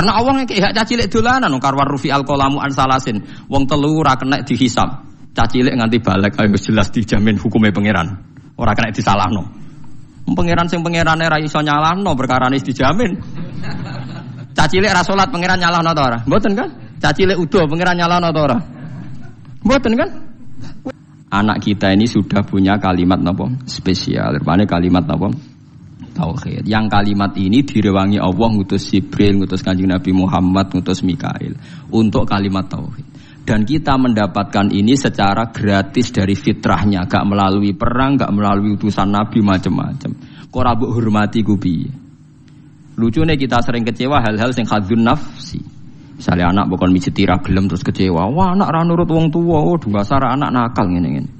Karena Allah yang kayak caci lek dolanan karwar rufi al kolamu an salasin. Wong telu ora kena dihisab. Caci lek nganti balik ayo jelas dijamin hukumnya pangeran. Ora kena disalahno. Pangeran sing pangerane ra iso nyalahno perkara dijamin. Caci lek ra salat pangeran nyalahno ta ora? Mboten kan? Caci lek udo pangeran nyalahno ta ora? Mboten kan? Anak kita ini sudah punya kalimat napa? Spesial. Rupane kalimat napa? Tauhid. Yang kalimat ini direwangi Allah ngutus Jibril, ngutus Kanjeng Nabi Muhammad, ngutus Mikail untuk kalimat tauhid. Dan kita mendapatkan ini secara gratis dari fitrahnya, gak melalui perang, gak melalui utusan Nabi macam-macam. Kok rabuk hormati kubi. Lucunya kita sering kecewa hal-hal yang khadzun nafsi. Misalnya anak bukan mijit tira gelem terus kecewa. Wah anak ra nurut wong tua, oh sara anak nakal ngene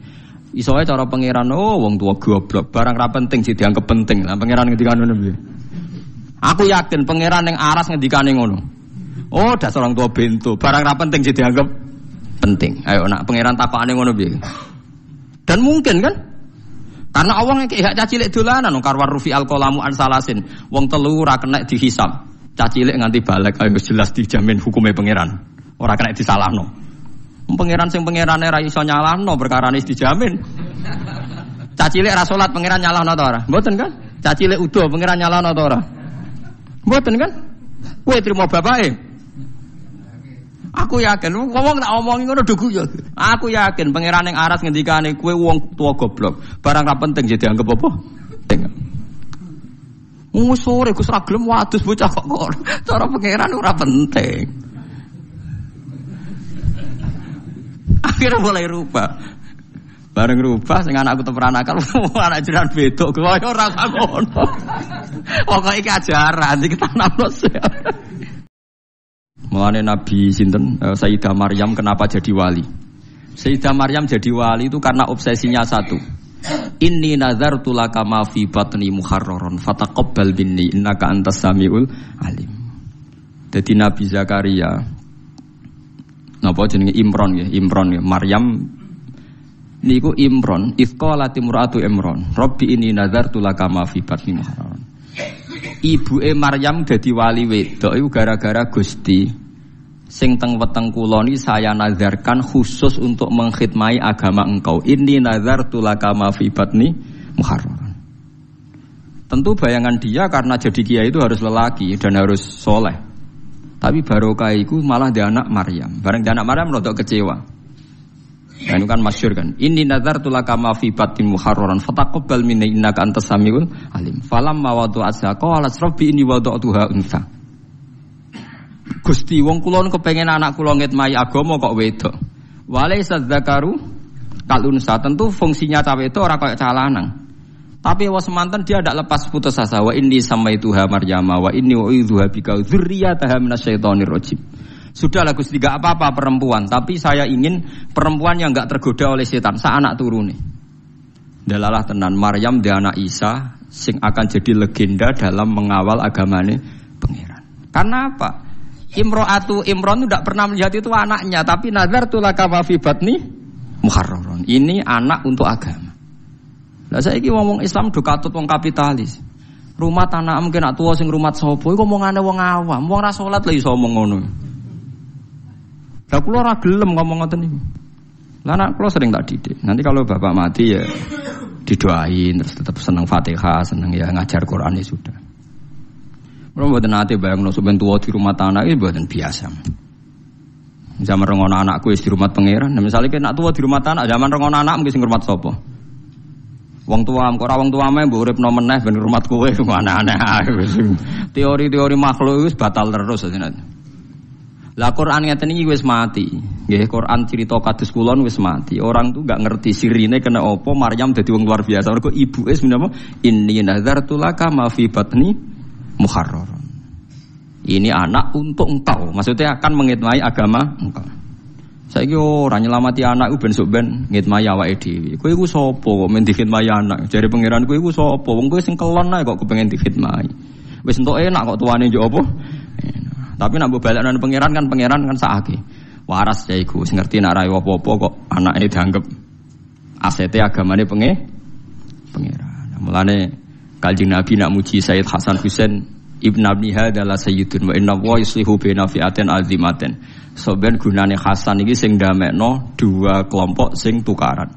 ngene. Iso ae cara pangeran oh wong tua goblok, barang ra penting sih dianggap penting. Lah pangeran ngendikane ngono? Aku yakin pangeran yang aras ngendikane ngono. Oh dasar orang tua bento, barang ra penting sih dianggap penting. Ayo nak pangeran takokane ngono piye? Dan mungkin kan? Karena yang kayak caci lek dolanan karwar rufi al kolamu an salasin. Wong telu ora kena dihisab. Cacilik nganti balik ayo jelas dijamin hukumnya pangeran. Orang kena disalahno. Pangeran sing pangerane ra iso nyalahno perkara ini dijamin. Cacilik ra salat pangeran nyalahno ta ora? Mboten kan? Cacilik udo pangeran nyalahno ta ora? Mboten kan? Kowe terima bapake. Aku yakin, ngomong tak omongin ngono dugu ya. Aku yakin pangeran yang aras ngendikane kowe wong tua goblok. Barang ra penting jadi anggap apa? Tengok. Mau sore Gus bocah kok. Cara pangeran ora penting. Akhirnya mulai rubah. Bareng rubah sing anakku teperan akal anak jiran bedok kaya ora ngono. Pokoke iki ajaran iki tanamno Mulane Nabi sinten uh, Sayyidah Maryam kenapa jadi wali? Sayyidah Maryam jadi wali itu karena obsesinya satu Inni nazartu laka ma fi batni muharraron fataqabbal minni innaka antas samiul alim. Jadi Nabi Zakaria napa jenenge Imron ya, Imron ya, Maryam niku Imron ifqala timratu Imron Rabbi ini nazartu laka ma fi batni muharraron. Ibuke Maryam dadi wali wedok iku gara-gara Gusti sing teng weteng kula saya nazarkan khusus untuk mengkhidmati agama engkau. Ini nazar tulaka ma fi batni muharraran. Tentu bayangan dia karena jadi kiai itu harus lelaki dan harus soleh. Tapi barokah itu malah dia anak Maryam. Bareng dia anak Maryam rodok kecewa. Nah, itu kan masyur kan. Ini nazar tulaka ma fi batin muharraran fataqabbal minni innaka antas samiul alim. Falam mawadu asya qala rabbi ini wada'tuha unsa. Gusti wong kula kepengen anak kula ngitmai agama kok wedok. Walaisa dzakaru kalunsa tentu fungsinya cawe itu orang kayak calanang. Tapi was mantan dia tidak lepas putus asa. Wa ini sama itu ha Maryama wa ini wa idzuha bika dzurriyyataha minasyaitonir rajim. Sudahlah Gusti gak apa-apa perempuan, tapi saya ingin perempuan yang gak tergoda oleh setan, sa anak turune. Dalalah tenan Maryam dia anak Isa sing akan jadi legenda dalam mengawal agamane pangeran. Karena apa? Imro'atu Imron tidak pernah melihat itu anaknya, tapi nazar tulah kawafi batni muharraron. Ini anak untuk agama. Lah saya ini ngomong Islam do katut wong kapitalis. Rumah tanah mungkin nak tua sing rumah sopo, iku ngomongane wong awam, wong ra salat lha iso ngomong ngono. Lah kula ora gelem ngomong ngoten niku. Lah anak kula sering tak didik. Nanti kalau bapak mati ya didoain terus tetap senang Fatihah, senang ya ngajar Quran ya sudah. Kalau buatan nanti bayang no sebentar tua di rumah tanah itu buatan biasa. Zaman rengon anakku di rumah pangeran. Nah, misalnya kena tua di rumah tanah, zaman rengon anak mungkin sing rumah sopo. Wong tua, kok wong tua mah urip no meneh ben rumah kowe aneh-aneh. Teori-teori makhluk itu batal terus aja. Lah Quran ngeten iki wis mati. Nggih, Quran cerita kados kulon wis mati. Orang tuh gak ngerti sirine kena opo Maryam dadi wong luar biasa. Mergo ibuke sebenarnya inni nazartu laka ma fi batni muharraron. Ini anak untuk engkau. Maksudnya akan mengitmai agama engkau. Saya kira orang nyelamati anak ben sok ben ngitmai awake dhewe. Kowe iku sapa kok men dikhidmati anak? Jare pangeran kowe iku sapa? Wong kowe sing ae kok kepengen dikhidmati. Wis entuk enak kok tuane yo apa? Tapi nak mbok balekno pangeran kan pangeran kan sakake. Waras ya iku sing ngerti nak apa-apa kok anake dianggap asete agamane penge pangeran. Mulane Kaljing Nabi nak muji Sayyid Hasan Husain Ibn Abi adalah sayyidun wa inna wa yuslihu baina fi'atin azimatin. So ben gunane Hasan iki sing ndamekno dua kelompok sing tukaran.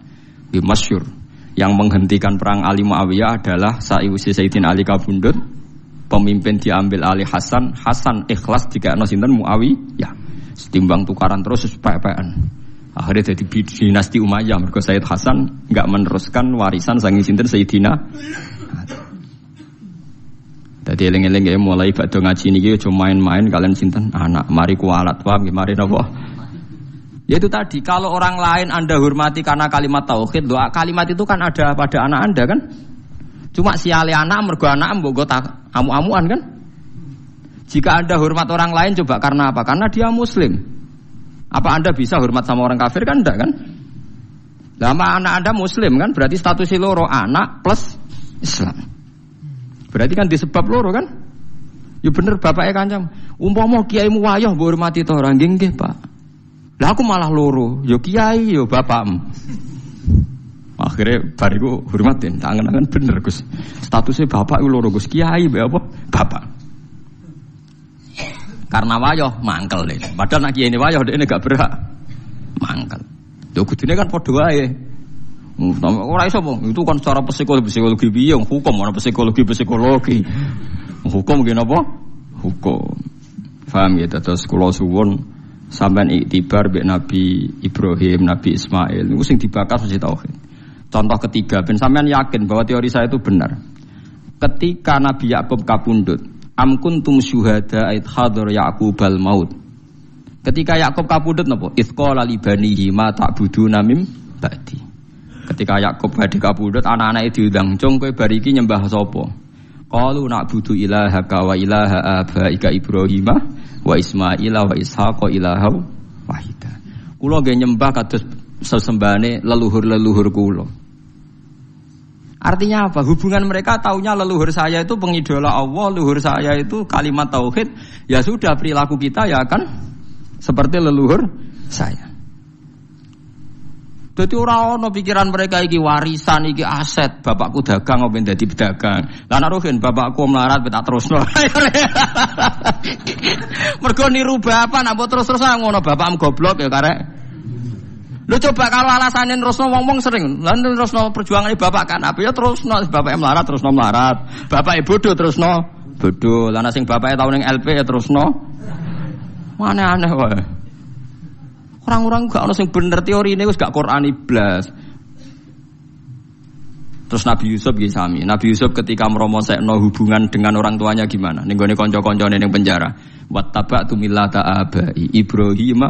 Bi masyhur. Yang menghentikan perang Ali Muawiyah adalah Sa'iwusi Sayyidina Ali kabundut pemimpin diambil alih Hasan, Hasan ikhlas jika sinten Muawiyah. Setimbang tukaran terus supaya-supayaan. Akhirnya jadi dinasti Umayyah. Mereka Sayyid Hasan nggak meneruskan warisan sangi sinten Sayyidina jadi eling-eling ya mulai badhe ngaji niki cuma main-main kalian sinten anak mari kualat paham mari napa Ya itu tadi, kalau orang lain Anda hormati karena kalimat tauhid, doa kalimat itu kan ada pada anak Anda kan? Cuma si ali anak mergo anak mbok amu-amuan kan? Jika Anda hormat orang lain coba karena apa? Karena dia muslim. Apa Anda bisa hormat sama orang kafir kan enggak kan? Lama anak Anda muslim kan? Berarti status loro anak plus Islam. Berarti kan disebab loro kan? Ya bener bapaknya kancam. Umpama kiai mu wayah mbok hormati to orang nggih Pak. Lah aku malah loro, ya kiai ya bapakmu. Akhirnya bariku hormatin, tangan-tangan bener Gus. Statusnya bapak itu loro Gus, kiai be apa? Bapak. Karena wayoh mangkel deh. Padahal nak kiai ini wayoh dia ini gak berhak mangkel. Yo kudune kan padha wae. Ora iso Itu kan secara psikologi psikologi biye hukum ana psikologi psikologi. Hukum gini apa? Hukum. Paham ya terus kula suwun sampean iktibar Nabi Ibrahim, Nabi Ismail niku sing dibakar mesti tauhid. Contoh ketiga, ben sampean yakin bahwa teori saya itu benar. Ketika Nabi Yakub kapundut, am kuntum syuhada ait hadar Yakub al maut. Ketika Yakub kapundut napa? Itsqala li banihi ma ta'buduna mim ba'di. Ketika Yakub badhe kabudut anak-anak diundang, "Cung kowe bariki nyembah sapa?" Qalu na'budu ilahaka wa ilaha abaika Ibrahim wa Ismail wa Ishaq ilaha wahida. Kula nggih nyembah kados sesembahane leluhur-leluhur kula. Artinya apa? Hubungan mereka taunya leluhur saya itu pengidola Allah, leluhur saya itu kalimat tauhid. Ya sudah perilaku kita ya kan seperti leluhur saya. Jadi orang ono pikiran mereka iki warisan iki aset bapakku dagang apa dadi pedagang. Lah naruhin bapakku melarat tak terusno. Mergo niru bapak nak terus-terus ngono bapakmu goblok ya karek. Lu coba kalau alasanin terusno wong-wong sering, lan terusno perjuangan bapak kan apa ya terusno bapak melarat terusno melarat, bapak bodoh terusno bodoh, lan sing bapaknya tahun yang LP ya terusno. Mana aneh wae. Orang-orang gak ono sing bener teori ini gak Quran iblas. Terus Nabi Yusuf gitu sami. Nabi Yusuf ketika meromosekno hubungan dengan orang tuanya gimana? Nih gue konco-konco ning penjara. Wattaba tu millata abai Ibrahim.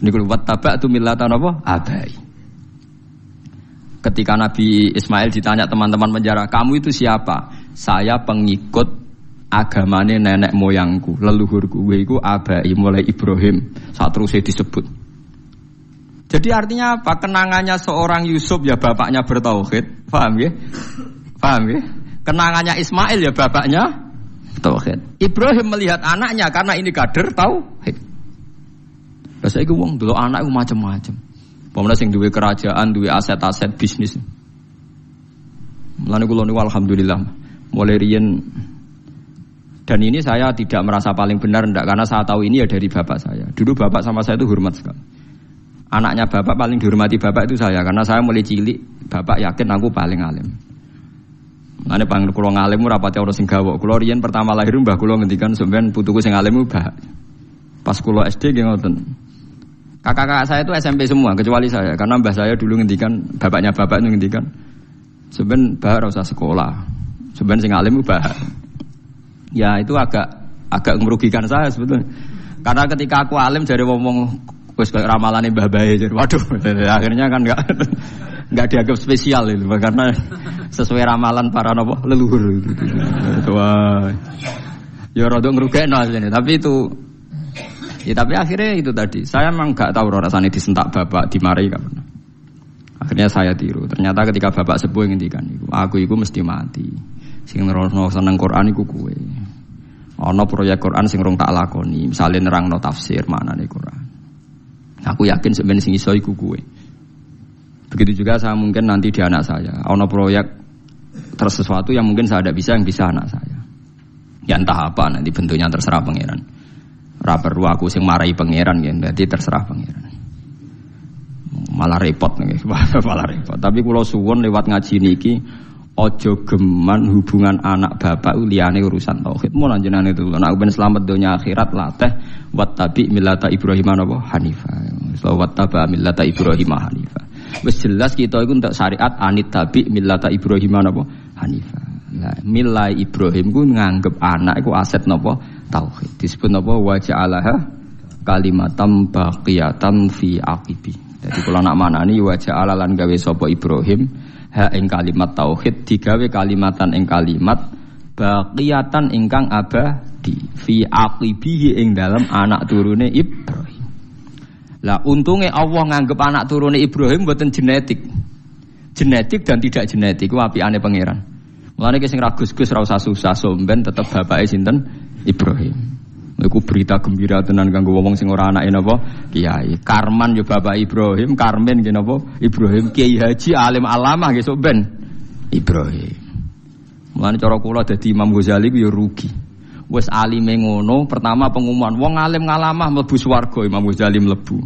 Niku wattaba tu millata apa? Abai. Ketika Nabi Ismail ditanya teman-teman penjara, kamu itu siapa? Saya pengikut agamane nenek moyangku, leluhurku iku abai mulai Ibrahim saat terus disebut. Jadi artinya apa? Kenangannya seorang Yusuf ya bapaknya bertauhid, paham ya? Paham ya? Kenangannya Ismail ya bapaknya tauhid. Ibrahim melihat anaknya karena ini kader tauhid. Lah saiki wong dulu anak iku macam-macam. Pemene sing duwe kerajaan, duwe aset-aset bisnis. Kula niku alhamdulillah mulai riyen dan ini saya tidak merasa paling benar enggak karena saya tahu ini ya dari bapak saya. Dulu bapak sama saya itu hormat sekali. Anaknya bapak paling dihormati bapak itu saya karena saya mulai cilik bapak yakin aku paling alim. Mane pang kula ngalim ora pati ora sing gawok. Kula riyen pertama lahir mbah kula ngendikan sampean putuku sing alim mbah. Pas kula SD nggih ngoten. Kakak-kakak saya itu SMP semua kecuali saya karena mbah saya dulu ngendikan bapaknya bapak itu ngendikan sebenarnya bah usah sekolah. Sebenarnya sing alim mbah ya itu agak agak merugikan saya sebetulnya. Karena ketika aku alim jadi ngomong wes ramalan Mbah Bae waduh akhirnya kan enggak enggak dianggap spesial itu karena sesuai ramalan para nopo leluhur gitu. Wah. Ya rada ngrugekno asline tapi itu Ya tapi akhirnya itu tadi. Saya memang nggak tahu rasanya disentak bapak, dimarahi. Akhirnya saya tiru. Ternyata ketika bapak sepuh ngendikan, aku itu mesti mati. Sing nerangno seneng Quran iku kuwe. Ana proyek Quran sing rong tak lakoni, misale nerangno tafsir maknane Quran. Aku yakin sebenarnya sing iso iku kuwe. Begitu juga saya mungkin nanti di anak saya. Ana proyek terus sesuatu yang mungkin saya tidak bisa yang bisa anak saya. Ya entah apa nanti bentuknya terserah pangeran. Ora perlu aku sing marahi pangeran ya, berarti terserah pangeran. Malah repot nih, malah repot. Tapi kalau suwon lewat ngaji niki ojo geman hubungan anak bapak liyane urusan tauhid. Mau lanjutan itu. Nak ben selamat dunia akhirat lateh wat tabi milata Ibrahim apa Hanifah. Wat taba milata Ibrahim Hanifah. Wis jelas kita itu untuk syariat anit tabi milata Ibrahim apa Hanifah. Nah, milai Ibrahim ku nganggep anak itu aset nopo tauhid. Disebut nopo wajah Allah kalimatam baqiyatan fi aqibi. Jadi kalau nak mana ini wajah lan gawe sopo Ibrahim ha ing kalimat tauhid digawe kalimatan ing kalimat baqiyatan ingkang abadi fi aqibihi ing dalam anak turune Ibrahim. Lah untungnya Allah nganggep anak turune Ibrahim buatan genetik. Genetik dan tidak genetik ku aneh pangeran. Mulane sing ragus-gus ra usah susah somben tetep bapake sinten Ibrahim. Iku berita gembira tenan kanggo wong sing ora anake napa kiai. Karman yo bapak Ibrahim, Karmen nggih napa Ibrahim Kiai Haji alim alamah nggih sok ben Ibrahim. Mulane cara kula dadi Imam Ghazali ku yo rugi. Wes alime ngono, pertama pengumuman wong alim ngalamah mlebu swarga Imam Ghazali mlebu.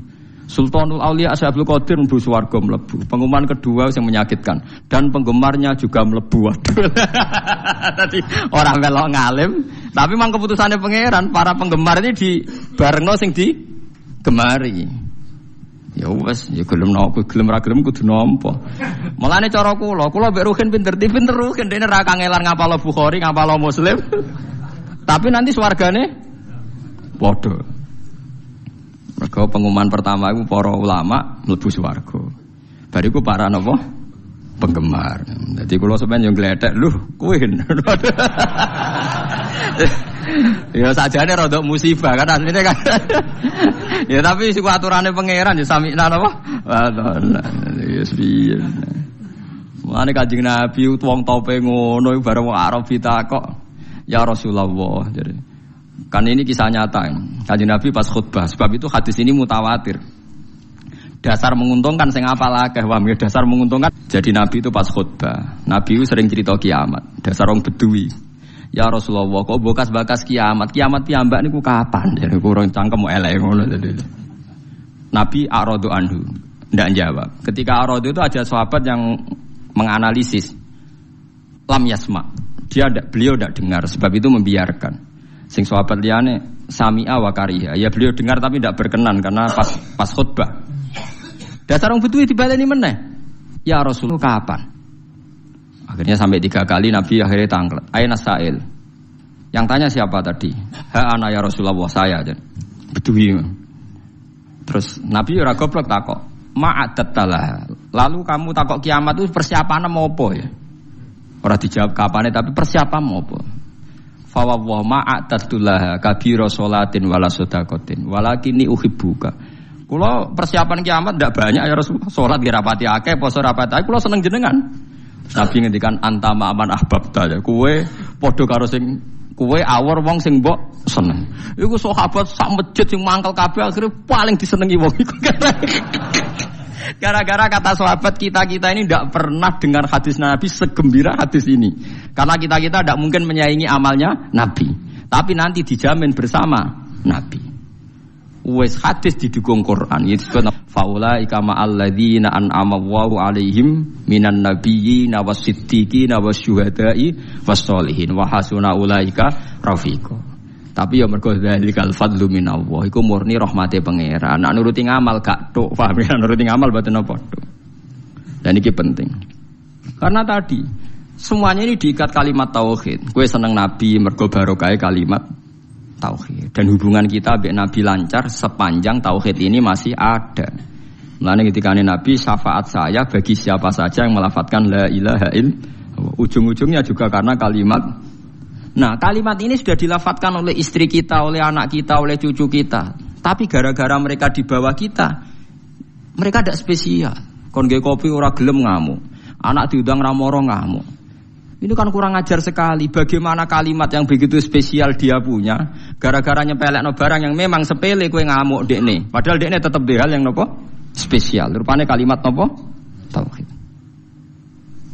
Sultanul Aulia Asyabul Qadir mlebu swarga mlebu. Pengumuman kedua yang menyakitkan dan penggemarnya juga mlebu. Tadi orang melok ngalim, tapi memang keputusannya pangeran para penggemar ini di barengno sing di gemari. Ya wes, ya gelem nopo, gelem ra gelem kudu nampa. Mulane cara kula, kula mbek Ruhin pinter, pinter Ruhin dene ra kangelan ngapalo Bukhari, ngapalo Muslim. tapi nanti swargane padha. Mergo pengumuman pertama itu para ulama mlebu swarga. Bariku para napa? Penggemar. Jadi kalau sebenarnya yang gledek, lu kuin. ya sajane rada musibah kan asline kan. ya tapi sing aturannya pangeran ya sami napa? Ya piye. Mulane Kanjeng Nabi wong tope ngono bareng wong Arab ditakok, "Ya Rasulullah." Jadi Kan ini kisah nyata. Kaji Nabi pas khutbah. Sebab itu hadis ini mutawatir. Dasar menguntungkan sing apa lagi wah dasar menguntungkan. Jadi Nabi itu pas khutbah. Nabi itu sering cerita kiamat. Dasar orang bedui. Ya Rasulullah, kok bokas bakas kiamat? Kiamat piambak niku kapan? Jadi kurang cangkem elek ngono Nabi arodu anhu, tidak jawab. Ketika arodu itu ada sahabat yang menganalisis lam yasma. Dia beliau tidak dengar, sebab itu membiarkan. Sing sahabat liane sami'a wa. Ya beliau dengar tapi tidak berkenan karena pas pas khutbah. Dasar orang butuh dibaleni meneh. Ya Rasulullah kapan? Akhirnya sampai tiga kali Nabi akhirnya tangklet. Aina sa'il. Yang tanya siapa tadi? Ha ana ya Rasulullah saya aja. Bedui. Terus Nabi ora goblok takok. Ma'adat Lalu kamu takok kiamat itu persiapan apa ya? Orang dijawab kapan tapi persiapan apa? Fawwah ma'atatulah kabiro solatin wala sodakotin walakini uhibbuka. Kulo persiapan kiamat tidak banyak ya Rasulullah. Sholat di rapati akeh, poso rapati akeh. Kulo seneng jenengan. Nabi ngendikan antama aman ahbab ya. Kue podo karo sing kue awor wong sing mbok seneng. Iku sahabat sak masjid sing mangkel kabeh paling disenengi wong iku. Gara-gara kata sahabat kita kita ini tidak pernah dengar hadis Nabi segembira hadis ini, karena kita kita tidak mungkin menyaingi amalnya Nabi, tapi nanti dijamin bersama Nabi. Wes hadis didukung Quran. Itu faula ikama alladzina an'ama Allahu alaihim minan nabiyyin wasiddiqin wasyuhada'i wassolihin wa hasuna ulaika rafiqa. Tapi ya mergo dzalikal fadlu minallah iku murni rahmate pangeran. Nek nuruti ngamal gak tok, paham ya nuruti ngamal boten apa tok. Dan ini penting. Karena tadi semuanya ini diikat kalimat tauhid. Kue seneng nabi mergo barokah kalimat tauhid. Dan hubungan kita dengan nabi lancar sepanjang tauhid ini masih ada. Mulane ketika nabi syafaat saya bagi siapa saja yang melafatkan la ilaha illallah. Ujung-ujungnya juga karena kalimat Nah kalimat ini sudah dilafatkan oleh istri kita, oleh anak kita, oleh cucu kita. Tapi gara-gara mereka di bawah kita, mereka tidak spesial. Kon kopi ora gelem ngamuk. Anak diundang ramoro ngamuk. Ini kan kurang ajar sekali. Bagaimana kalimat yang begitu spesial dia punya, gara-gara nyepelek no barang yang memang sepele kue ngamuk nih. Padahal dek nih tetap hal yang nopo spesial. Rupanya kalimat nopo tauhid.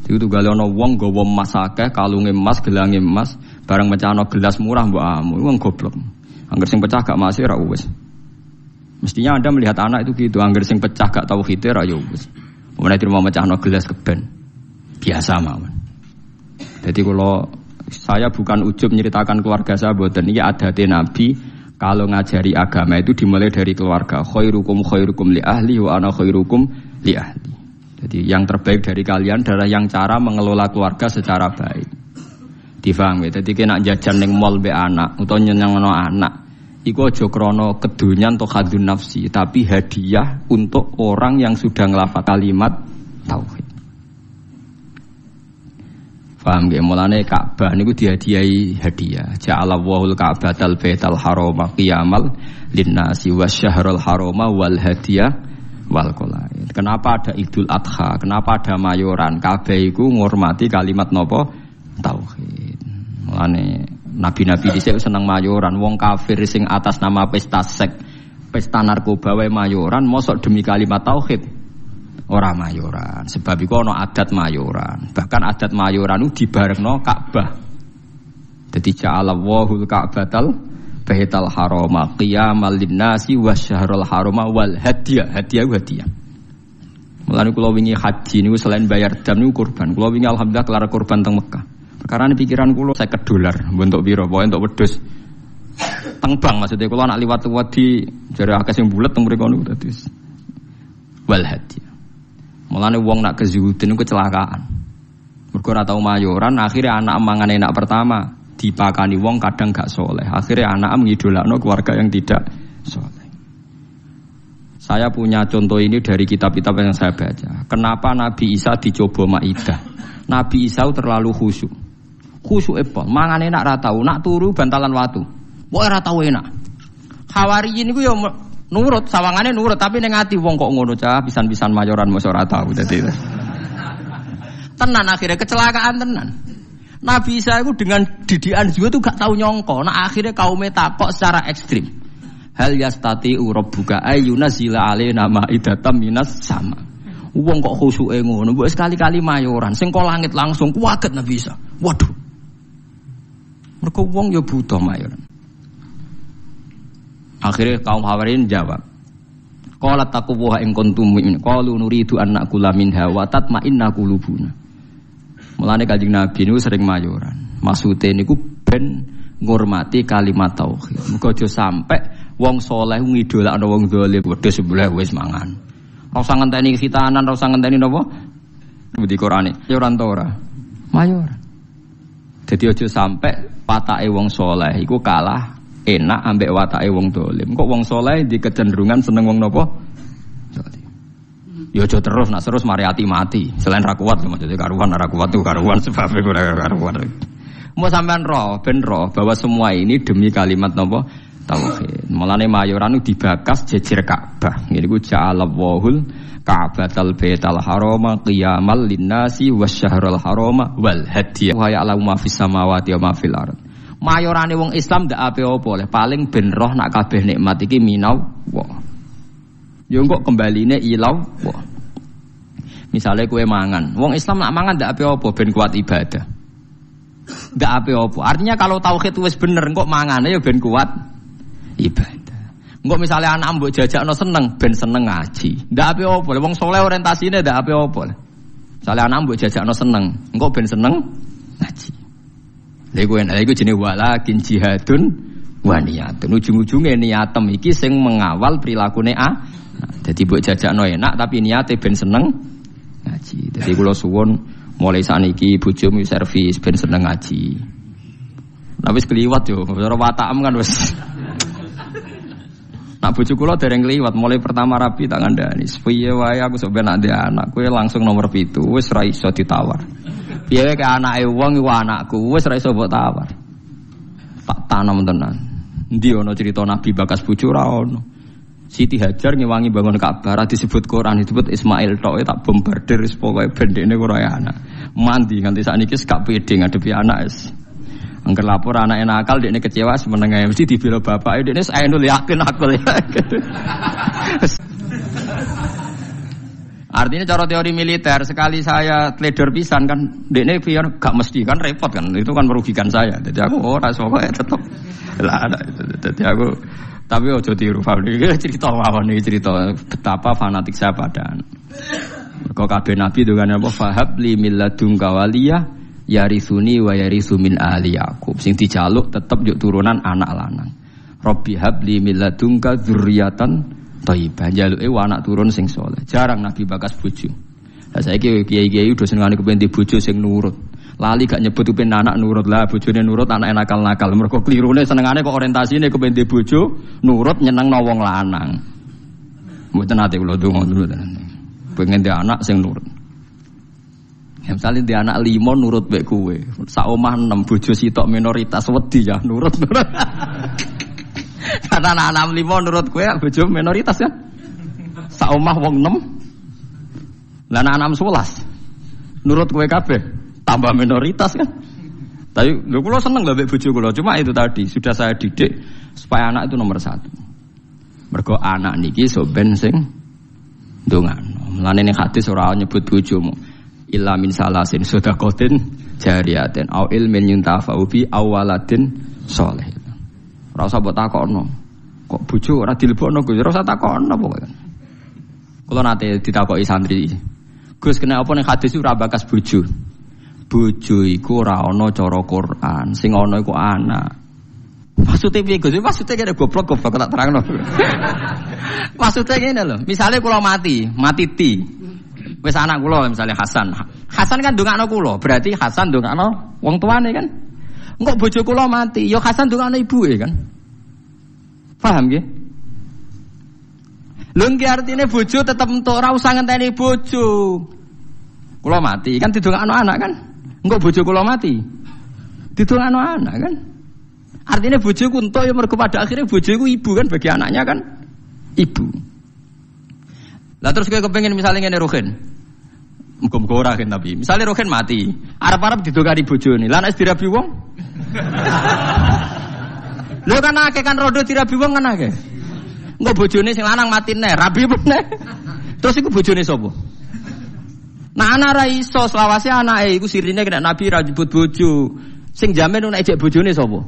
Itu gale ana wong gawa emas akeh, kalunge emas, gelange emas, Barang mecahno gelas murah mbok amu, wong goblok. Angger sing pecah gak masih ra. Mestinya Anda melihat anak itu gitu, angger sing pecah gak tahu hite ra yo wis. Mulai terima mecahno gelas keben. Biasa mawon. Jadi kalau saya bukan ujub menceritakan keluarga saya boten ini ada Nabi kalau ngajari agama itu dimulai dari keluarga khairukum khairukum li ahli wa ana khairukum li ahli. Jadi yang terbaik dari kalian adalah yang cara mengelola keluarga secara baik. Difaham ya. Jadi kena jajan neng mall be anak atau no anak. Iku aja krana kedunyan atau khadun nafsi, tapi hadiah untuk orang yang sudah ngelafat kalimat tauhid. Paham ya? Mulane Ka'bah niku dihadiahi hadiah. Ja'ala wahul Ka'batal Baital Harama qiyamal linnasi wasyahrul harama wal hadiah wal qolaid. Kenapa ada Idul Adha? Kenapa ada mayoran? Kabeh iku ngurmati kalimat nopo? Tauhid. Mulane nabi-nabi dhisik seneng mayoran, wong kafir sing atas nama pesta sek, pesta narkoba wae mayoran, mosok demi kalimat tauhid ora mayoran. Sebab iku ana adat mayoran. Bahkan adat mayoran itu dibarengno Ka'bah. Jadi ja'ala wahul Ka'batal Baital Harama qiyamal linnasi wasyahrul harama wal hadiah. Hadiah hadiah. Mulane kula wingi haji niku selain bayar dam niku kurban. Kula wingi alhamdulillah kelar kurban teng Mekah. Karena ini pikiran kulo saya dolar, bentuk biro, pokoknya untuk wedus. Tengbang maksudnya kulo anak liwat wadi jari akas yang bulat teng mereka niku tadi. Wal hadi. Mulane wong nak kezuhudin kecelakaan. Mergo ora tau mayoran, akhirnya anak mangan enak pertama dipakani wong kadang gak soleh. Akhirnya anak mengidolakno keluarga yang tidak soleh. Saya punya contoh ini dari kitab-kitab yang saya baca. Kenapa Nabi Isa dicoba Maidah? Nabi Isa terlalu khusyuk khusyuk epol, mangan enak ra tau, nak turu bantalan watu. Wah ora tau enak. ini gue yang nurut, sawangane nurut, tapi ning ati wong kok ngono cah, pisan-pisan mayoran mosok ora tau dadi. tenan akhirnya kecelakaan tenan. Nabi Isa itu dengan didikan juga tuh gak tahu nyongko. Nah akhirnya kaumnya takok secara ekstrim. Hal yastati buka ayuna zila ale nama idatam minas sama. Wong kok khusyuk ngono, buat sekali-kali mayoran, sing langit langsung kuaget Nabi Isa. Waduh, mereka wong ya butuh mayor. Akhirnya kaum Hawarin jawab. Qala taqwa in kuntum mu'min. Qalu nuridu an na'kula minha wa tatma'inna qulubuna. Mulane Kanjeng Nabi niku sering mayoran. Maksude niku ben ngurmati kalimat tauhid. Muga aja sampe wong saleh ngidolakno wong zalim wedhus sebelah wis mangan. Ora usah ngenteni khitanan, ora usah ngenteni napa? Di Qur'ane. Ya ora ora. Mayoran. Jadi aja sampai watake wong soleh iku kalah enak ambek watake wong dolim. Kok wong soleh di kecenderungan seneng wong nopo? Yo ya terus nak terus mariati mati. Selain ra kuat maksudnya karuan ra kuat tuh karuan sebab iku karuan. Mau sampean roh, ben roh bahwa semua ini demi kalimat nopo tauhid. Mulane mayoran dibakas jejer Ka'bah. Ngene ku ja'alallahul Ka'batal Baital Harama qiyamal linnasi wasyahrul harama wal hadiyah wa ya'lamu ma fis samawati wa ma fil wong Islam ndak ape apa oleh paling ben roh nak kabeh nikmat iki minau wa. Yo kok kembaline ilau wa. Misalnya kue mangan, wong Islam nak mangan ndak ape apa ben kuat ibadah. Ndak ape apa. Artinya kalau tauhid wis bener kok mangane ya ben kuat ibadah. Enggak misalnya anak mbok no seneng, ben seneng ngaji. Ndak apa apa, wong soleh orientasine ndak apa apa. Misalnya anak mbok no seneng, enggak ben seneng ngaji. Lha iku enak iku jenenge walakin jihadun wa niyatun. Ujung-ujunge niatem iki sing mengawal prilakune A. Nah, jadi mbok no enak tapi niate ben seneng ngaji. Jadi kula suwun mulai saniki bojomu servis ben seneng ngaji. Nah wis kliwat yo, ora watakam kan wis. Nak bojo kula dereng liwat mulai pertama rapi tak ngandani. Piye wae aku sok ben anak, kowe langsung nomor pitu wis ra iso ditawar. Piye ke anake wong iku anakku wis ra iso mbok tawar. Tak tanam tenan. Ndi ana cerita Nabi bakas bojo ra. Siti Hajar ngewangi bangun Ka'bah disebut Quran disebut Ismail tok tak bombardir wis pokoke bendene ora anak. Mandi nganti sakniki gak pede ngadepi anak wis. Angker lapor anak nakal dia ini kecewa semenengah mesti dibela bapak dia ini saya yakin aku. Ya. Artinya cara teori militer sekali saya trader pisan kan, dekne biar gak mesti kan repot kan, itu kan merugikan saya. Jadi aku oh rasa ya tetap lah. Jadi aku tapi ojo tiru Fabri cerita mawon ini cerita betapa fanatik saya pada Kau kabeh nabi dengan apa? Fahab li milladun kawaliyah yarisuni wa yarisu min ali Yakub. Sing dijaluk tetep yuk turunan anak lanang. Robbi habli milladunka dzurriatan thayyibah. Jaluke anak turun sing soleh. Jarang nabi bakas bojo. Lah saiki kiai-kiai udah senengane kepen di bojo sing nurut. Lali gak nyebut kepen anak nurut lah, bojone nurut anak nakal-nakal. Mergo klirune senengane kok orientasine kepen di bojo nurut nyeneng wong lanang. Mboten ate kula donga dulu Pengen dia anak sing nurut. Ya, misalnya dia anak lima nurut baik kue, saomah enam bojo sitok minoritas wedi ya nurut nurut. Karena anak-anak lima nurut kue bojo minoritas ya. Saomah wong enam, lah anak-anak sebelas nurut kue kabe tambah minoritas kan. Tapi lu kulo seneng lah bojo kulo, cuma itu tadi sudah saya didik supaya anak itu nomor satu. Mergo anak niki so sing dongan. Mulane ning nyebut bojomu illa min salasin sodakotin jariatin. Au ilmin yuntafa'u bi awaladin soleh. Rasa buat takono kok bojo ora dilebokno Gus? Rasa takono pokoke. Kula nate ditakoki santri. Gus kena apa ning hadis ora bakas bojo? Bojo iku ora ana Quran. Sing ana iku anak. Maksudnya piye Gus? Maksudnya kene goblok goblok tak terangno. Maksudnya ngene lho, misalnya kalau mati, mati ti. Wes anak kula misalnya Hasan. Hasan kan ndongakno kula, berarti Hasan ndongakno wong tuane kan. Engko bojo kula mati, ya Hasan ndongakno ibuke kan. Paham nggih? Lho nggih artine bojo tetep entuk ora usah ngenteni bojo. Kula mati kan didongakno anak kan. Engko bojo kula mati. Didongakno anak kan. Artinya bojoku entuk ya mergo pada akhirnya bojoku ibu kan bagi anaknya kan ibu. Lah terus kayak kepengen misalnya ngene Rohin. Muga-muga ora kan tapi. Misalnya Rohen mati, arep-arep didokari bojone. Lah nek dirabi wong? Lho kan akeh kan rodo dirabi wong kan akeh. Engko bojone sing lanang mati nih, rabi meneh. Terus iku bojone sapa? Nah anak ra iso selawase anake iku sirine kena Nabi ra nyebut bojo. Sing jamin nek ejek bojone sapa?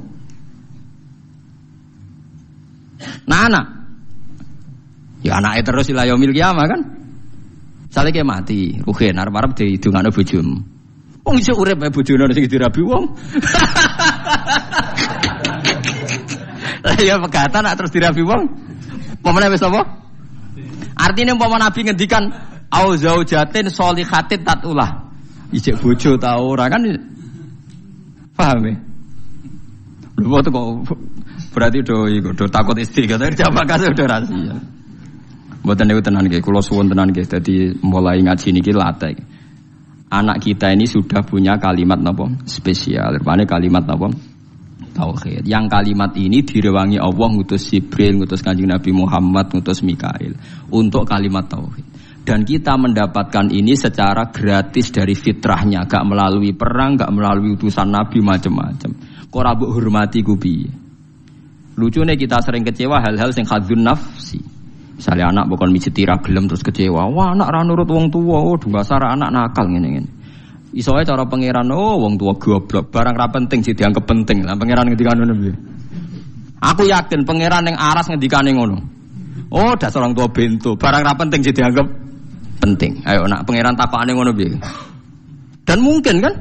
Nah anak. Ya anake terus ila yaumil kiamah kan? Sale ke mati, rugen arep-arep didongakno bojomu. Wong iso urip ae bojone sing dirabi wong. Ya pegatan nak terus dirabi wong. Pemene wis apa? Artinya umpama Nabi ngendikan au zaujatin solihatin tatulah. Ijek bojo ta ora kan paham ya? Lho kok berarti do do takut istri kata jawab kasih udah rahasia. Mboten niku tenan nggih, kula suwun tenan nggih. Dadi mulai ngaji niki latih. Anak kita ini sudah punya kalimat napa? Spesial. Rupane kalimat napa? Tauhid. Yang kalimat ini direwangi Allah ngutus Jibril, ngutus Kanjeng Nabi Muhammad, ngutus Mikail untuk kalimat tauhid. Dan kita mendapatkan ini secara gratis dari fitrahnya, gak melalui perang, gak melalui utusan Nabi macam-macam. Kok rabuk hormati kubi. Lucunya kita sering kecewa hal-hal yang khadzun nafsi. Misalnya anak bukan mijeti gelem terus kecewa. Wah anak ra nurut wong tua. Oh sara anak nakal ngene ngene. Isoe cara pangeran oh wong tua goblok. Barang ra penting sih dianggap penting. Lah pangeran ngendikane ngono piye? Aku yakin pangeran yang aras ngendikane ngono. Oh dasar orang tua bento. Barang ra penting sih dianggap penting. Ayo nak pangeran takokane ngono piye? Dan mungkin kan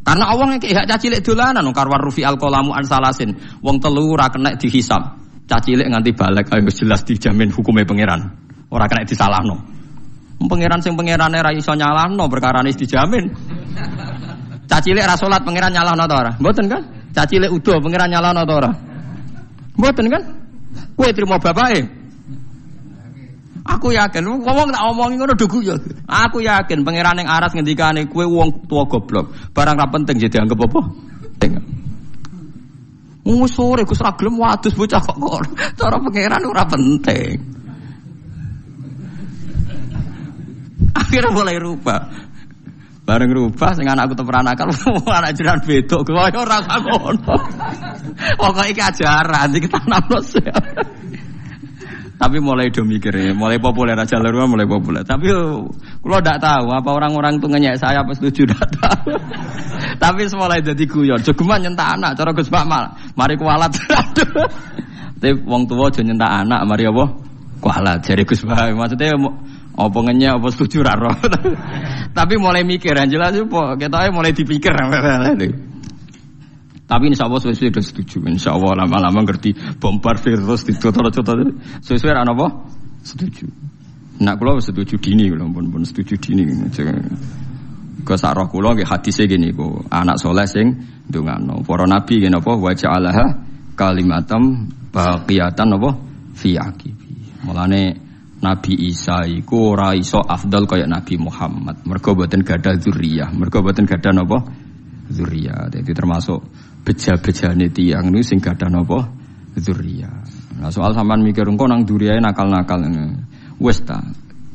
karena Allah yang kayak caci lek dolanan, karwar rufi al kolamu ansalasin, wong telu ra dihisap. Cacilik nganti balik ayo jelas dijamin hukumnya pangeran. Ora kena disalahno. Pangeran sing pangerane ra iso nyalahno perkara dijamin. Cacilik ra salat pangeran nyalahno ta ora? Mboten kan? Cacilik udo pangeran nyalahno ta ora? Mboten kan? Kowe trimo bapake. Aku yakin, ngomong tak omongi ngono dugu ya. Aku yakin pangeran yang aras ngendikane kowe wong tua goblok. Barang ra penting jadi anggap apa? Penting. Sore Gus ra gelem wadus bocah kok kok. Cara pangeran ora penting. Akhirnya mulai rubah. Bareng rubah sing anakku temeran akal anak jiran bedok kaya ora ngono. Pokoke iki ajaran iki tanamno Tapi mulai do mikir ya, mulai populer aja luar mulai populer. Tapi kalau tidak tahu apa orang-orang tuh ngenyek saya apa setuju tidak tahu. Tapi mulai jadi guyon. Jogeman nyentak anak, cara Gus Mal. Mari kualat. Tapi wong tua aja nyentak anak, mari apa? Kualat. Jadi Gus Bak. Maksudnya apa ngenyek apa setuju raro. Tapi mulai mikir, jelas apa kita mulai dipikir. Tapi insya Allah sesuai sudah setuju. Insya Allah lama-lama ngerti bombardir terus ditutur-tutur. Sesuai anak apa? Setuju. Nak kulo setuju dini kulo pun pun setuju dini. Ke sarah kulo ke hadisnya gini ku anak soleh sing dungano. Para nabi gini apa? Wajah Allah kalimatam baqiyatan apa? Fi akibi. Mulane Nabi Isa iku ora iso afdal kaya Nabi Muhammad. Mergo boten gadah zuriyah, mergo boten gadah napa? Zuriyah. Jadi termasuk beja-bejane tiang ini sing ada nopo zuria. Nah soal sampean mikir engko nang duriyae nakal-nakal wis ta.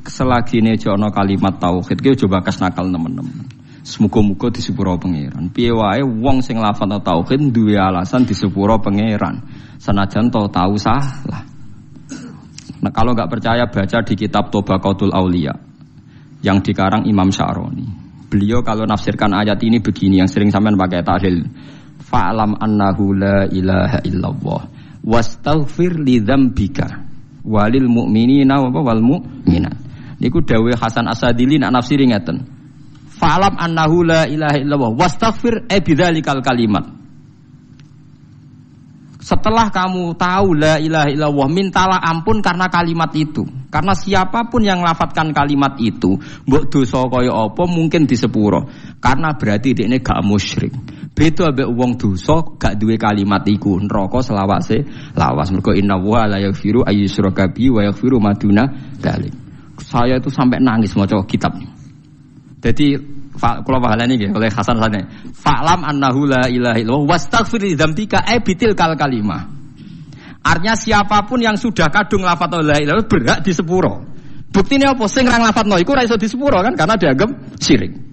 Selagi ini jono kalimat tauhid ki coba kas nakal teman-teman. Semoga-moga di sepuro pangeran. Piye wae wong sing lafal tauhid duwe alasan di sepuro pangeran. Senajan tau tahu salah. Nah, kalau nggak percaya baca di kitab Tobaqatul Aulia yang dikarang Imam Syaroni. Beliau kalau nafsirkan ayat ini begini yang sering sampean pakai tahlil fa'lam annahu la ilaha illallah. Wastaghfir li dzambika. Walil mu'minina wa wal mu'minat. Niku dawuh Hasan Asadili nak nafsiri ngeten. Fa'lam annahu la ilaha illallah. Wastaghfir e bidzalikal kalimat setelah kamu tahu la ilaha illallah mintalah ampun karena kalimat itu. Karena siapa pun yang lafatkan kalimat itu mbok dosa kaya apa mungkin disepuro. Karena berarti ini gak musyrik Beda ambek wong dosa gak duwe kalimat iku neraka selawase lawas. Mergo inna wa la yaghfiru ayyusyraka bi wa yaghfiru maduna dalik. Saya itu sampai nangis maca kitab ini. Jadi kalau pahalanya ini oleh Hasan Sane. Fa'lam annahu la ilaha illallah wastaghfir li dzambika e bitil kal kalimah. Artinya siapa pun yang sudah kadung lafat la ilaha berhak di sepuro. Buktinya apa? Sing rang lafat iku ra di sepuro kan karena dianggap syirik.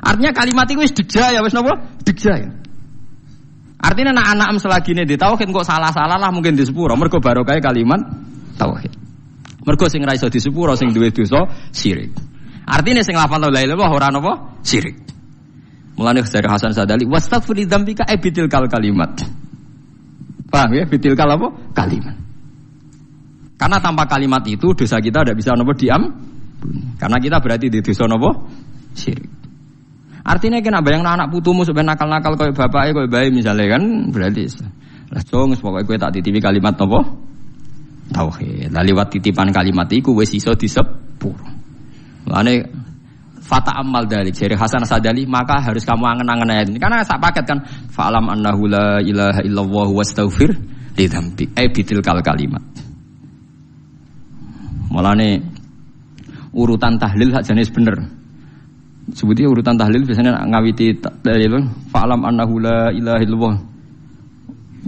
Artinya kalimat itu wis ya wis napa? ya. Artinya anak-anak selagi ini di tauhid kok salah-salah lah mungkin di sepuro. Mergo barokah kalimat tauhid. Mergo sing ra iso di sepuro sing duwe dosa syirik. Artinya sing lafal la ilaha illallah ora napa? Syirik. Mulane dari Hasan Sadali wastaghfir dzambika e bitil kal kalimat. Paham ya? Bitil kal apa? Kalimat. Karena tanpa kalimat itu dosa kita tidak bisa nopo diam. Karena kita berarti di dosa nopo syirik. Artinya kena bayang anak putumu sebenarnya nakal-nakal kayak bapaknya kayak bayi misalnya kan berarti lah cong pokoknya gue tak titipi kalimat nopo tauhid. Lah lewat titipan kalimat itu wes iso disepur. Lane fata amal dari jari Hasan Sadali maka harus kamu angen-angen ayat ini karena sak paket kan fa'lam annahu la ilaha illallah wastaghfir li dzambi eh bitil kal kalimat. Mulane urutan tahlil hak jenis bener. Sebutnya urutan tahlil biasanya ngawiti tahlil fa'lam annahu la ilaha illallah.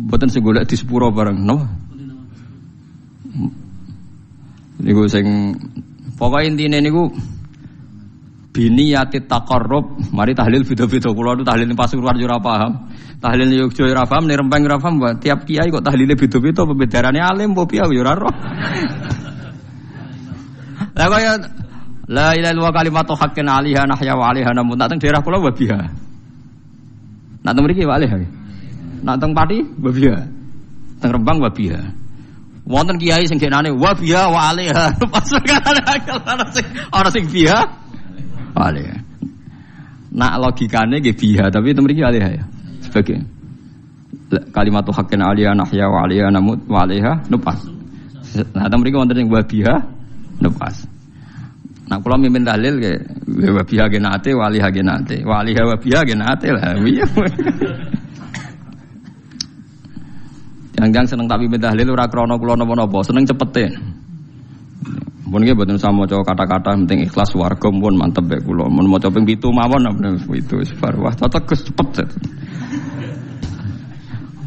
Boten segolek di sepuro bareng, no? Niku sing pokoke intine niku bini yati takarrub mari tahlil beda-beda. Kula nu tahlil Pasuruan yo ora paham. Tahlil Yogyakarta ora paham ning Rempang paham. Tiap kiai kok tahlile beda-beda pembedarane alim apa piye ora roh. Lah kaya La ilaha illallah kalimatu haqqin 'alaiha nahya wa 'alaiha namun nak teng daerah kula wabiha. Nak teng mriki wa 'alaiha. Nak teng Pati wabiha. Teng Rembang wabiha. Wonten kiai sing genane wabiha wa 'alaiha. Pas ana sing ana sing biha 'alaiha. Nak logikane nggih biha tapi teng mriki 'alaiha ya. Sebagai kalimat haqqin 'alaiha nahya wa 'alaiha namun wa nupas. Nah teng mriki wonten sing wabiha nupas. Nah kalau mimpin dalil ke wabiha genate wali genate wali wabiha genate lah. Iya. Jangan-jangan seneng tak mimpin dalil ora krono kula napa-napa, seneng cepete. Mun nggih boten sama maca kata-kata penting ikhlas warga pun mantep bae kula. Mun maca ping 7 mawon itu bar wah cepet.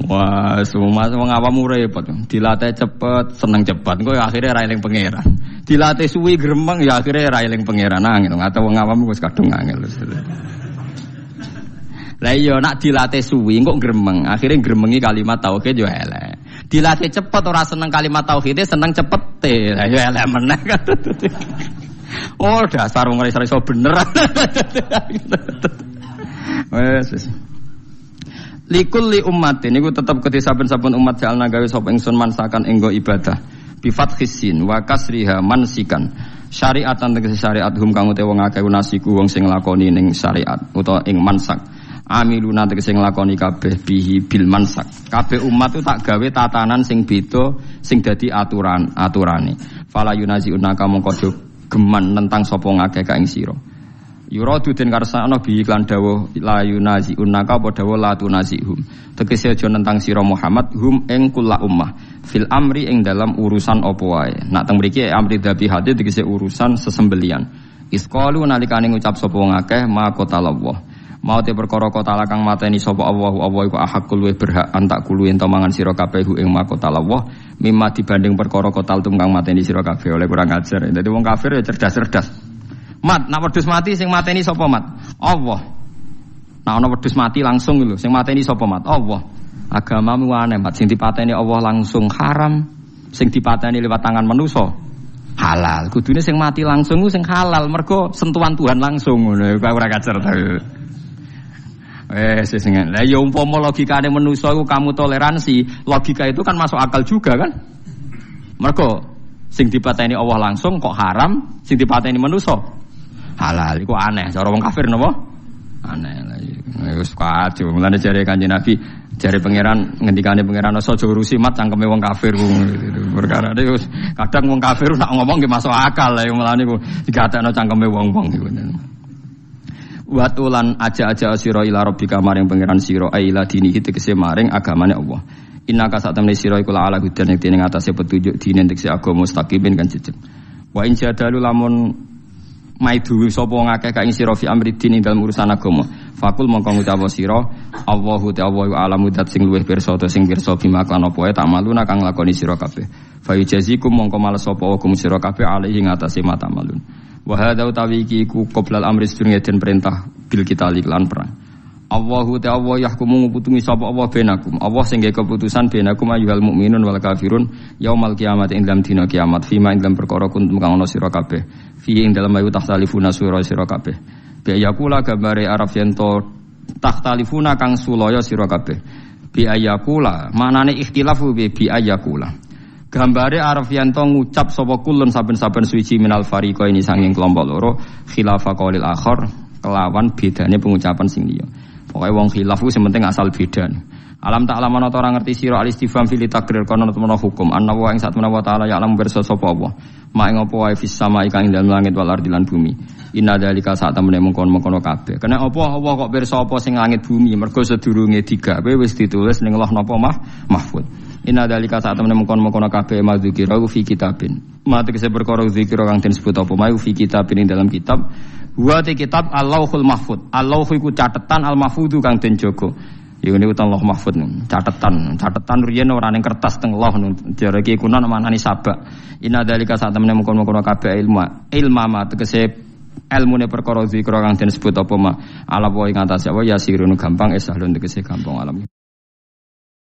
Wah, semua wong awam repot. Dilatih cepet, seneng cepet. Engko akhirnya ra eling pangeran. Dilatih suwi gremeng ya akhirnya ra eling pangeran angel. Atau wong awam wis kadung angel. Lah iya nak dilatih suwi kok gremeng, akhirnya gremengi kalimat tauhid yo elek. Dilatih cepet ora seneng kalimat tauhid, seneng cepet Lah yo elek meneh kan. Oh dasar wong ora iso bener. Wes wes. Likul li umat ini gue tetap ke saben-saben umat jalna gawe sop ingsun mansakan enggo ibadah. Bifat khisin wa kasriha mansikan. Syariatan tegese syariat hum kang utawa wong akeh nasiku wong sing lakoni ning syariat utawa ing mansak. Amiluna tegese nglakoni kabeh bihi bil mansak. Kabeh umat itu tak gawe tatanan sing beda sing dadi aturan aturane. Fala yunazi unaka mongko geman tentang sapa ngakeh ka sira. Yuradu den karsana bi iklan dawuh la yunazi unaka apa dawuh la tunazihum. Tegese aja nentang sira Muhammad hum ing kula ummah fil amri ing dalam urusan apa wae. Nak teng mriki amri dabi hati tegese urusan sesembelian. Isqalu nalikane ngucap sapa wong akeh ma qatallah. Mau te perkara kota lakang mateni sapa Allah Allah iku ahakul luwih berhak antak kulu ento mangan sira kabeh ing ma qatallah mimma dibanding perkara kotal tum kang mateni sira kabeh oleh kurang ajar. Dadi wong kafir ya cerdas-cerdas. Mat, nak wedhus mati sing mateni sapa mat? Allah. Nak ana mati langsung lho, sing mateni sapa mat? Allah. Agamamu aneh, mat sing dipateni Allah langsung haram, sing dipateni lewat tangan manusa halal. Kudune sing mati langsung sing halal, mergo sentuhan Tuhan langsung ngono. Kok ora kacer ta. Eh, sing Lah ya umpama logikane manusa iku kamu toleransi, logika itu kan masuk akal juga kan? Mergo sing dipateni Allah langsung kok haram, sing dipateni manusa halal. Iku aneh. Cara wong kafir napa? Aneh iya. wis kacau mulane jare kanjeng Nabi jare pangeran ngendikane pangeran aja urusi mat cangkeme wong kafir perkara wis kadang wong kafir nak ngomong ge masuk akal lah mulane ku digatekno cangkeme wong-wong iku. Watulan aja-aja sira ila rabbika maring pangeran sira aila dinihi tegese maring agamane Allah. Inna ka temne sira iku ala hudan ing atase petunjuk dine tegese agama mustaqimin kan jejeg. Wa in jadalu lamun maidu sapa ngakeh ka ing sira fi amri din dalam urusan agama? Fakul mongko ngucap sira Allahu ta'ala alamu dat sing luwih pirsa ta sing pirsa bima kan apa tak maluna kang lakoni sira kabeh. Fa yujazikum mongko males sapa hukum sira kabeh alaihi ngatasi mata malun. Wa hadza utawi iki ku qoblal amri perintah bil kita lan perang Allahu ta'ala yahkumu nguputungi sapa Allah benakum. Allah sing keputusan benakum ayyuhal mukminun wal kafirun yaumal kiamat ing dalam dina kiamat fima ing dalam perkara kuntum kang ana sira. Fi ing dalam ayu tahtalifuna sura sira kabeh. Bi ayakula gambare araf yen to tahtalifuna kang sulaya sira kabeh. Bi ayakula manane ikhtilafu bi bi ayakula. Gambare to ngucap sapa kulun saben-saben suci minal fariqa ini sanging kelompok loro khilafa qaulil akhir kelawan bedane pengucapan sing liya. Pokoknya wong khilaf itu sementing asal beda. Alam tak alam ana orang ngerti sira al istifham fil takrir kono temen hukum anna wa ing satu menawa taala ya alam bersa sapa apa. Ma ing apa wae fis sama ing langit wal lan bumi. Inna dalika saat temene mengkon-mengkono kabeh. Kena apa Allah kok pirsa apa sing langit bumi mergo sedurunge digawe wis ditulis ning Allah napa mah mahfud. Inna dalika saat temene mengkon-mengkono kabeh madzikira fi kitabin. Mate kese perkara zikira kang disebut apa mau fi kitabin ing dalam kitab Wa te kitab Allahul Mahfud. Allah iku catatan Al Mahfudu kang den jaga. Ya ini utang Allah Mahfud catatan, catatan riyen ora ning kertas teng Allah jare kuno manani sabak. Inna dalika sak temene mungkon-mungkon kabeh ilmu. Ilma ma tegese ilmune perkara zikra kang den sebut apa ma ala wa ing ya sirun gampang esahlun tegese gampang alam.